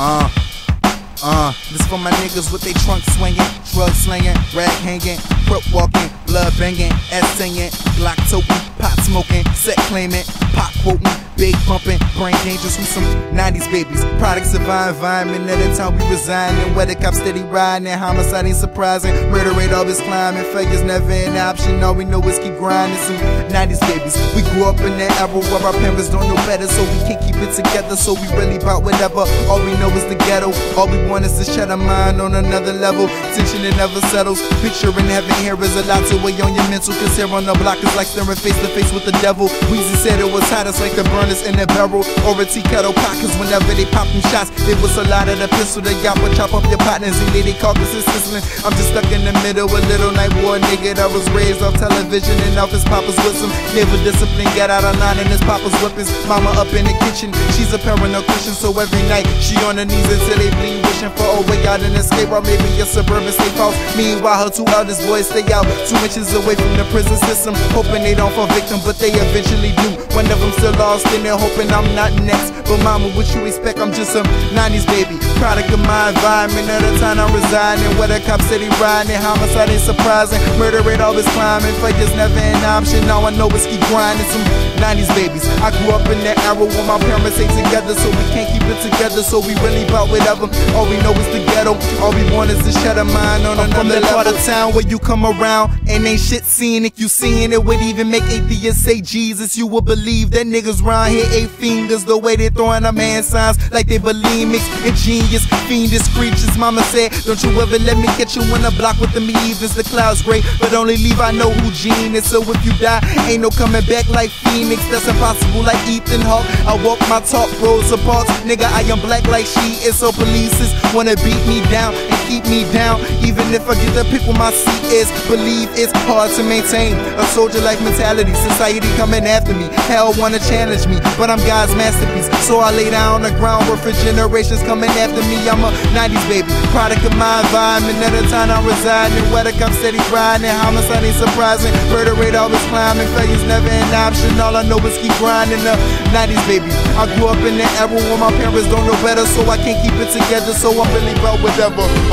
Uh, uh, this for my niggas with they trunk swinging, drug slinging, rag hanging, Crip walking, blood banging, ass singing, Glock toting, pot smoking, set claiming, Pac quoting big pumping, brain dangerous with some 90s babies. Products of our environment at the time we resigning. Where the cops steady riding, homicide ain't surprising. Murder rate always climbing, failure's never an option. All we know is keep grinding. Some 90s babies. We grew up in that era where our parents don't know better, so we can't keep it together. So we really bout whatever. All we know is the ghetto. All we want is to shut our mind on another level. Tension it never settles. Picturing heaven here is a lot to weigh on your mental. Cause here on the block is like staring face to face with the devil. Weezy said it was hot, it's like the burners in the barrel. Or a tea kettle pot, cause whenever they pop them shots, was a lot of the pistol they got would chop up your partners. And they carcasses sizzling. I'm just stuck in the middle, a little 9th Ward nigga that was raised off television and off his papa's wisdom. Never disciplined, get out of line and his papa's weapons. Mama up in the kitchen, she's a paranoid Christian, so every night she on her knees until they bleed, wishing for a way out and escape, or maybe a suburban safe house. Meanwhile, her two eldest boys stay out, two inches away from the prison system, hoping they don't fall victim, but they eventually do. One of them still lost, and they're hoping I'm not next. But mama, what you expect? I'm just a 90s baby, product of my environment. At the time I'm residing, where the cops city riding, homicide ain't surprising, murder rate always climbing, fighters never an option. Now I know it's keep grinding. Some 90s babies. I grew up in that era where my parents ain't together, so we can't keep it together. So we really bout whatever. All we know is the ghetto. All we want is to shut our mind on I'm another from the level. part of town where you come around and ain't shit seen scenic. You seeing it would even make atheists say Jesus. You would believe that niggas round here eight fingers the way they throwing them hand signs like they bulimics, ingenious, fiendish creatures. Mama said, Don't you ever let me get you in a block with the heathens. The clouds gray, but only leave I know who Gene is. So if you die, ain't no coming back like Phoenix. That's impossible like Ethan Hawke. I walk my talk roads apart. Nigga, I am black like she is. So police wanna beat me down keep me down. Even if I get to pick where my seat is, believe it's hard to maintain a soldier like mentality. Society coming after me. Hell wanna challenge me, but I'm God's masterpiece. So I lay down on the groundwork for generations coming after me. I'm a 90s baby, product of my environment. At the time I'm residing, weather come steady grinding. Homicide ain't surprising. Murder rate always climbing. Failure's never an option. All I know is keep grinding. The 90s baby. I grew up in the era where my parents don't know better, so I can't keep it together. So I'm really about whatever.